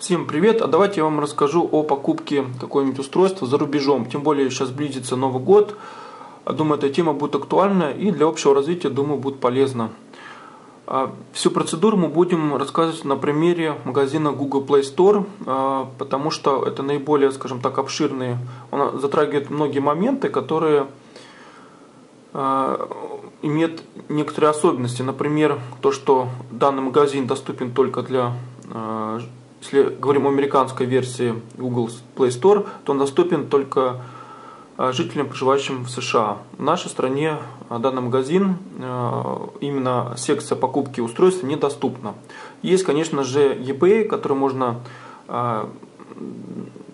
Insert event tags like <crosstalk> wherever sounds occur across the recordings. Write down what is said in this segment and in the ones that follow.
Всем привет! А давайте я вам расскажу о покупке какого-нибудь устройства за рубежом. Тем более сейчас близится Новый год. Думаю, эта тема будет актуальна и для общего развития, думаю, будет полезна. А, всю процедуру мы будем рассказывать на примере магазина Google Play Store, а, потому что это наиболее, скажем так, обширные, он затрагивает многие моменты, которые а, имеют некоторые особенности. Например, то, что данный магазин доступен только для, если говорим о американской версии Google Play Store, то он доступен только Э, жителям, проживающим в США. В нашей стране э, данный магазин, э, именно секция покупки устройств недоступна. Есть, конечно же, eBay, который можно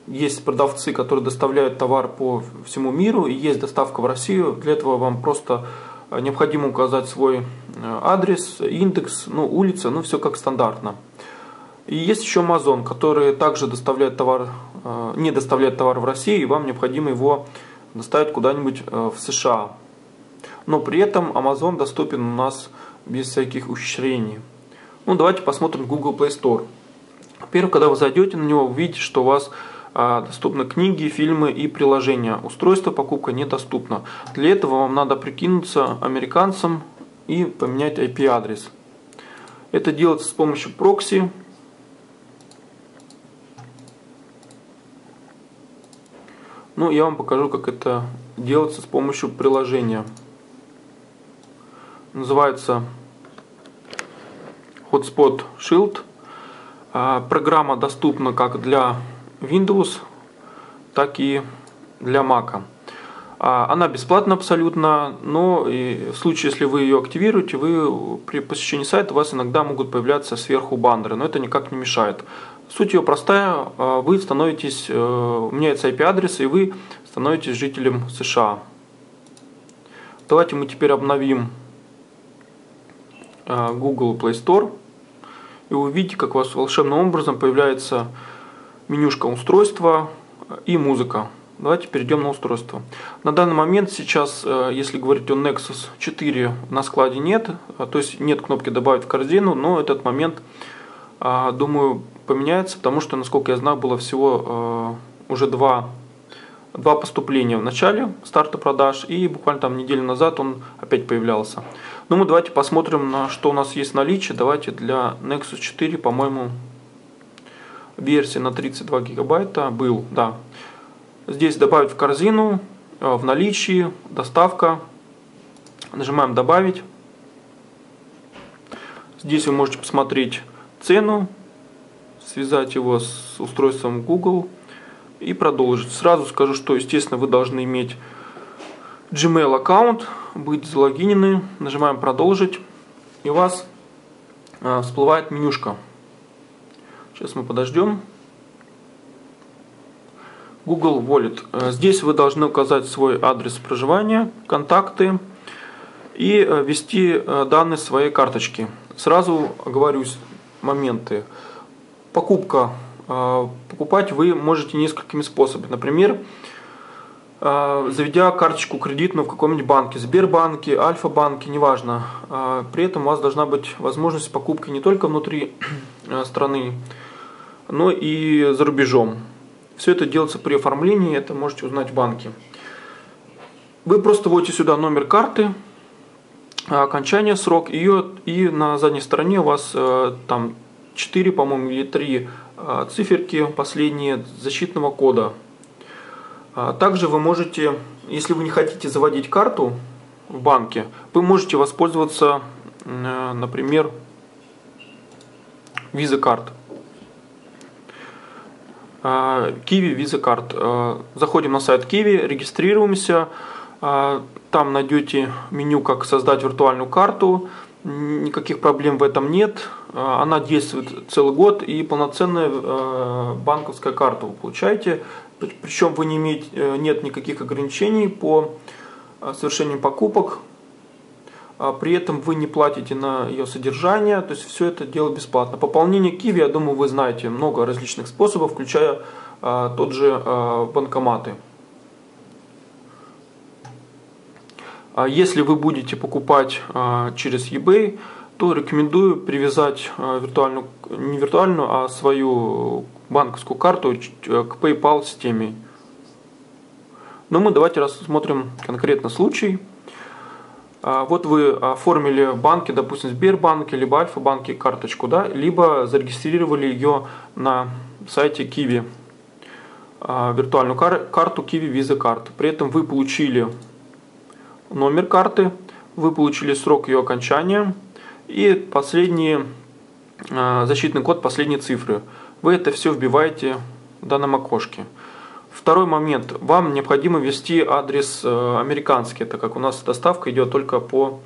есть продавцы, которые доставляют товар по всему миру, и есть доставка в Россию. Для этого вам просто необходимо указать свой адрес, индекс, ну, улица, ну, все как стандартно. И есть еще Amazon, который также доставляет товар, не доставляет товар в Россию, и вам необходимо его доставить куда-нибудь э, в США. Но при этом Amazon доступен у нас без всяких ухищрений. Ну, давайте посмотрим Google Play Store. Первое, когда вы зайдете на него, увидите, что у вас а, доступны книги, фильмы и приложения. Устройство покупка недоступно. Для этого вам надо прикинуться американцем и поменять IP-адрес. Это делается с помощью прокси Ну, я вам покажу, как это делается с помощью приложения. Называется Hotspot Shield. А, программа доступна как для Windows, так и для Mac. А, она бесплатна абсолютно, но в случае, если вы ее активируете, вы при посещении сайта у вас иногда могут появляться сверху баннеры, но это никак не мешает. Суть ее простая, а, вы становитесь, э, меняется IP-адрес, и вы становитесь жителем США. Давайте мы теперь обновим а, Google Play Store, и увидите, как у вас волшебным образом появляется менюшка устройства и музыка. Давайте перейдем на устройство. На данный момент сейчас, э, если говорить о Nexus 4, на складе нет, то есть нет кнопки добавить в корзину, но этот момент, думаю, поменяется, потому что, насколько я знаю, было всего э, уже два, два поступления в начале старта продаж, и буквально там неделю назад он опять появлялся. Ну, мы давайте посмотрим, на что у нас есть наличие. Давайте для Nexus 4, по-моему, версия на 32 гигабайта был, да. Здесь добавить в корзину, э, в наличии, доставка. Нажимаем добавить. Здесь вы можете посмотреть цену, связать его с устройством Google и продолжить. Сразу скажу, что, естественно, вы должны иметь Gmail аккаунт, быть залогинены. Нажимаем продолжить и у вас а, всплывает менюшка. Сейчас мы подождем. Google Wallet. Э, здесь вы должны указать свой адрес проживания, контакты и э, ввести э, данные своей карточки. Сразу оговорюсь моменты покупка. А, покупать вы можете несколькими способами. Например, а, заведя карточку кредитную в каком-нибудь банке, Сбербанке, Альфа-банке, неважно. А, при этом у вас должна быть возможность покупки не только внутри <clears throat> страны, но и за рубежом. Все это делается при оформлении, это можете узнать в банке. Вы просто вводите сюда номер карты, окончание, срок, ее, и на задней стороне у вас э, там 4, по-моему, или 3 а, циферки последние защитного кода. А, также вы можете, если вы не хотите заводить карту в банке, вы можете воспользоваться, э, например, Visa карт. Kiwi Visa карт. Заходим на сайт Kiwi, регистрируемся. А, там найдете меню «Как создать виртуальную карту» никаких проблем в этом нет. А, она действует целый год и полноценная э, банковская карта вы получаете. Причем вы не имеете, э, нет никаких ограничений по э, совершению покупок. А при этом вы не платите на ее содержание, то есть все это дело бесплатно. Пополнение Киви, я думаю, вы знаете много различных способов, включая тот же банкоматы. Если вы будете покупать а, через eBay, то рекомендую привязать а, виртуальную, не виртуальную, а свою банковскую карту к PayPal системе. Но мы давайте рассмотрим конкретно случай. А, вот вы оформили в банке, допустим, Сбербанке, либо Альфа-банке карточку, да, либо зарегистрировали ее на сайте Kiwi, а, виртуальную карту Kiwi Visa Card. При этом вы получили номер карты, вы получили срок ее окончания и последний а, защитный код, последние цифры. Вы это все вбиваете в данном окошке. Второй момент. Вам необходимо ввести адрес э, американский, так как у нас доставка идет только по,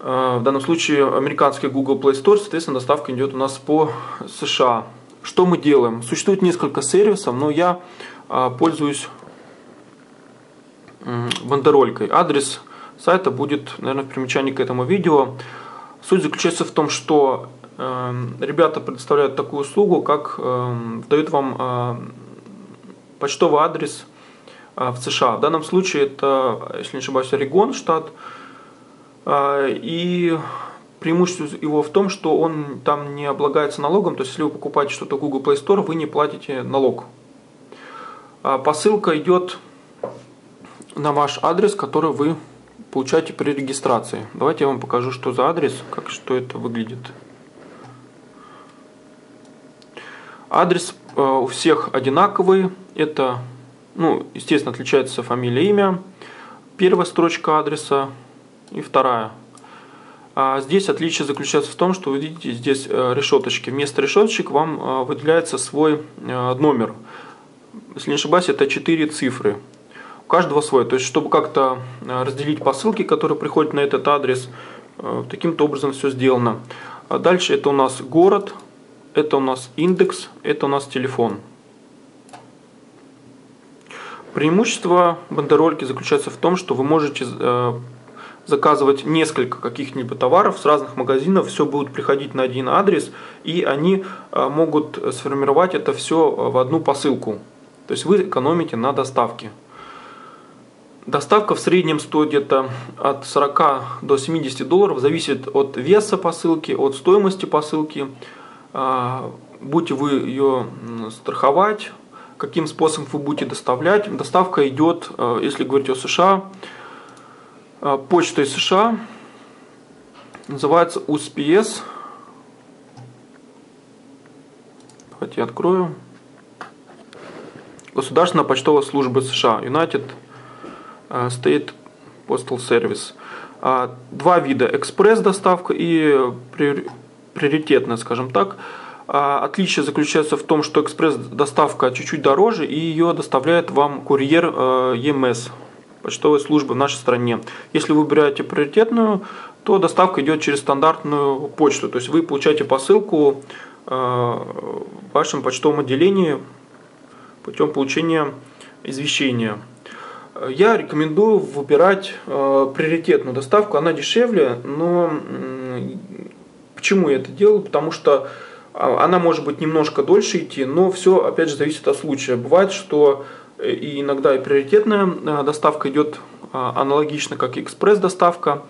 э, в данном случае, американский Google Play Store, соответственно, доставка идет у нас по США. Что мы делаем? Существует несколько сервисов, но я э, пользуюсь бандеролькой. Адрес сайта будет, наверное, в примечании к этому видео. Суть заключается в том, что ребята предоставляют такую услугу, как дают вам почтовый адрес а, в США. В данном случае это, если не ошибаюсь, Орегон штат. А, и преимущество его в том, что он там не облагается налогом, то есть если вы покупаете что-то в Google Play Store, вы не платите налог. А, посылка идет на ваш адрес, который вы получаете при регистрации. Давайте я вам покажу, что за адрес, как что это выглядит. Адрес э, у всех одинаковый. Это, ну, естественно, отличается фамилия, имя. Первая строчка адреса и вторая. А здесь отличие заключается в том, что вы видите здесь э, решеточки. Вместо решеточек вам э, выделяется свой номер. Если не ошибаюсь, это 4 цифры. У каждого свой. То есть, чтобы как-то разделить посылки, которые приходят на этот адрес, таким-то образом все сделано. А дальше это у нас город, это у нас индекс, это у нас телефон. Преимущество бандерольки заключается в том, что вы можете э, заказывать несколько каких-нибудь товаров с разных магазинов, все будет приходить на один адрес, и они э, могут сформировать это все в одну посылку. То есть вы экономите на доставке. Доставка в среднем стоит где-то от 40 до 70 долларов, зависит от веса посылки, от стоимости посылки. А, будете вы ее страховать, каким способом вы будете доставлять. Доставка идет, а, если говорить о США, а, почтой США, называется USPS. Давайте я открою. Государственная почтовая служба США, United State Postal Service. Два вида, экспресс-доставка и приоритетная, скажем так. А отличие заключается в том, что экспресс-доставка чуть-чуть дороже и ее доставляет вам курьер EMS, почтовой службы в нашей стране. Если вы выбираете приоритетную, то доставка идет через стандартную почту. То есть вы получаете посылку в вашем почтовом отделении путем получения извещения. Я рекомендую выбирать э, приоритетную доставку. Она дешевле, но Почему я это делаю? Потому что а, она может быть немножко дольше идти, но все, опять же, зависит от случая. Бывает, что э, и иногда и приоритетная э, доставка идет а, аналогично, как и экспресс-доставка.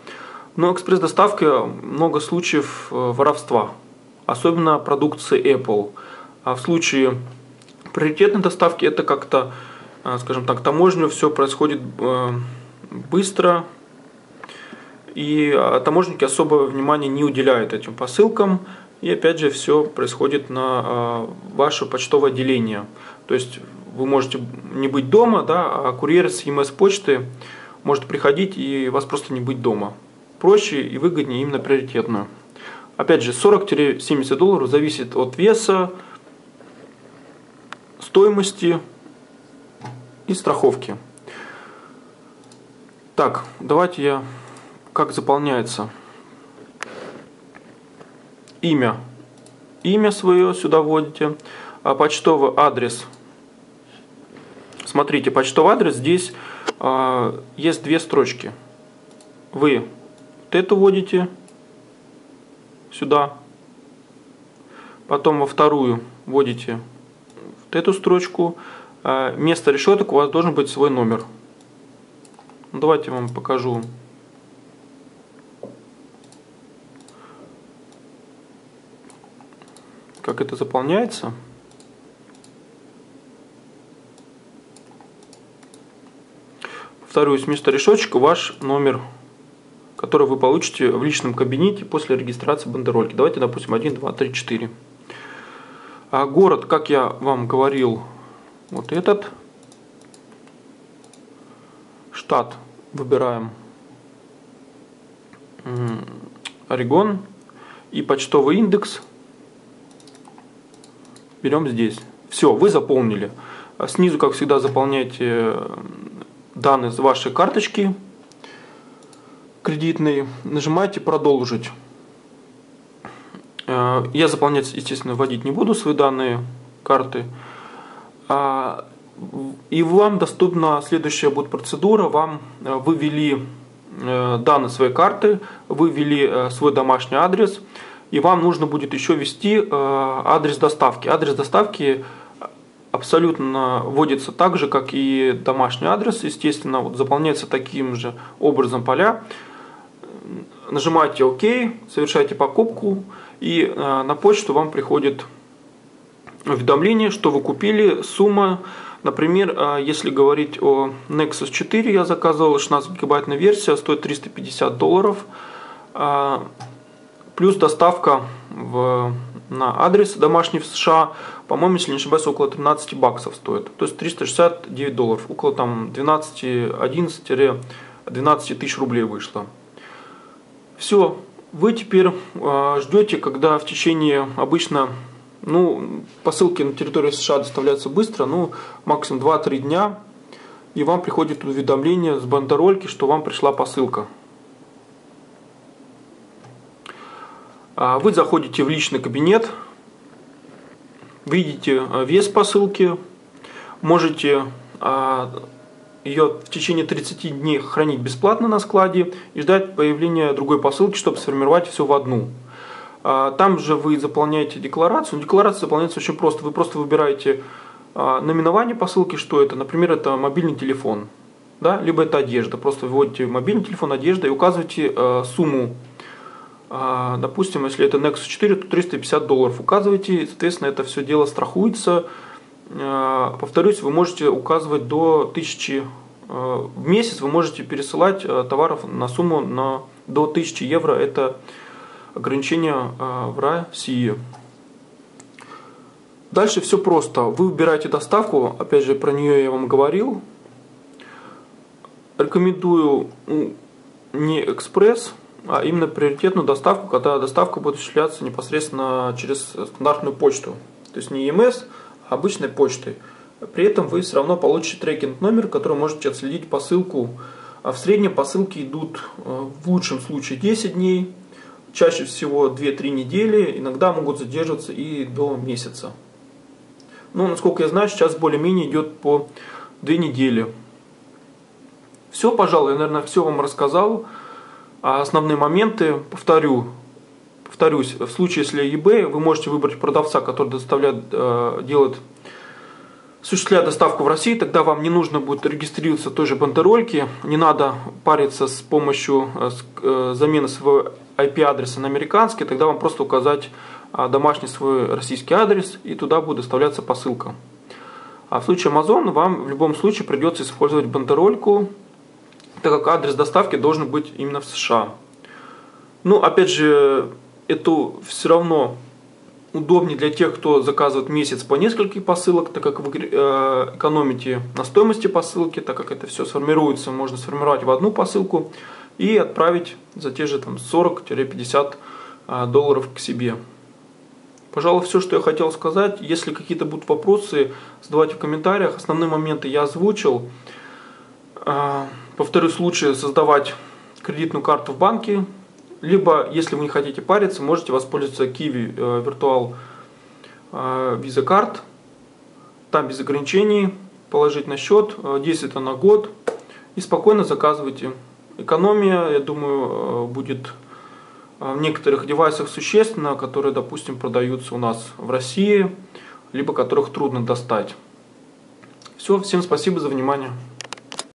Но экспресс-доставка много случаев э, воровства, особенно продукции Apple. А в случае приоритетной доставки это как-то, скажем так, таможню все происходит быстро, и а, таможенники особого внимания не уделяют этим посылкам. И опять же все происходит на а, ваше почтовое отделение. То есть вы можете не быть дома, да, а курьер с ЕМС почты может приходить и вас просто не быть дома. Проще и выгоднее именно приоритетную. Опять же, 40-70 долларов зависит от веса, стоимости и страховки. Так, давайте я как заполняется имя. Имя свое сюда вводите, а почтовый адрес. Смотрите, почтовый адрес здесь а, есть две строчки. Вы вот эту вводите сюда, потом во вторую вводите вот эту строчку. А, вместо решеток у вас должен быть свой номер. Давайте я вам покажу как это заполняется. Повторюсь, вместо решетчика ваш номер, который вы получите в личном кабинете после регистрации бандерольки. Давайте, допустим, 1, 2, 3, 4. А город, как я вам говорил, вот этот. Штат выбираем Орегон. И почтовый индекс берем здесь. Все, вы заполнили. Снизу, как всегда, заполняйте данные с вашей карточки кредитной. Нажимаете «Продолжить». Э, я заполнять, естественно, вводить не буду свои данные карты. А, и вам доступна следующая будет процедура. Вам э, вывели э, данные своей карты, вывели свой домашний адрес, и вам нужно будет еще ввести адрес доставки. Адрес доставки абсолютно вводится так же, как и домашний адрес. Естественно, вот заполняется таким же образом поля. Нажимаете ОК, совершаете покупку, и на почту вам приходит уведомление, что вы купили, сумма, например, а, если говорить о Nexus 4, я заказывал 16 гигабайтная версия, стоит 350 долларов, а, плюс доставка в, на адрес домашний в США, по-моему, если не ошибаюсь, около 13 баксов стоит, то есть 369 долларов, около там 12, 11-12 тысяч рублей вышло. Все, вы теперь а, ждете, когда в течение обычно ну, посылки на территорию США доставляются быстро, ну, максимум 2-3 дня, и вам приходит уведомление с бандерольки, что вам пришла посылка. А вы заходите в личный кабинет, видите а, вес посылки, можете а, ее в течение 30 дней хранить бесплатно на складе и ждать появления другой посылки, чтобы сформировать все в одну. А, там же вы заполняете декларацию. Декларация заполняется очень просто. Вы просто выбираете а, наименование посылки, что это. Например, это мобильный телефон. Да? Либо это одежда. Просто вводите мобильный телефон, одежда и указываете а, сумму. Допустим, если это Nexus 4, то 350 долларов указываете. Соответственно, это все дело страхуется. Повторюсь, вы можете указывать до 1000 в месяц вы можете пересылать товаров на сумму на, до 1000 евро. Это ограничения а, в России. Дальше все просто. Вы выбираете доставку, опять же про нее я вам говорил. Рекомендую не экспресс, а именно приоритетную доставку, когда доставка будет осуществляться непосредственно через стандартную почту. То есть не EMS, а обычной почтой. При этом вы все равно получите трекинг номер, который можете отследить посылку. А в среднем посылки идут э, в лучшем случае 10 дней, чаще всего 2-3 недели, иногда могут задерживаться и до месяца. Ну, насколько я знаю, сейчас более-менее идет по 2 недели. Все, пожалуй, я, наверное, все вам рассказал. А основные моменты повторю. Повторюсь, в случае, если eBay, вы можете выбрать продавца, который доставляет, э, делает, осуществляет доставку в России, тогда вам не нужно будет регистрироваться в той же бандерольке, не надо париться с помощью э, э, замены своего IP-адреса на американский, тогда вам просто указать а, домашний свой российский адрес, и туда будет доставляться посылка. А в случае Amazon вам в любом случае придется использовать бандерольку, так как адрес доставки должен быть именно в США. Ну, опять же, это все равно удобнее для тех, кто заказывает месяц по нескольким посылок, так как вы э, экономите на стоимости посылки, так как это все сформируется, можно сформировать в одну посылку и отправить за те же там 40-50 а, долларов к себе. Пожалуй, все, что я хотел сказать. Если какие-то будут вопросы, задавайте в комментариях. Основные моменты я озвучил. А, повторюсь, лучше создавать кредитную карту в банке. Либо, если вы не хотите париться, можете воспользоваться Kiwi э, Virtual э, Visa Card. Там без ограничений. Положить на счет. Э, действует на год. И спокойно заказывайте Экономия, я думаю, э, будет в некоторых девайсах существенно, которые, допустим, продаются у нас в России, либо которых трудно достать. Все, всем спасибо за внимание.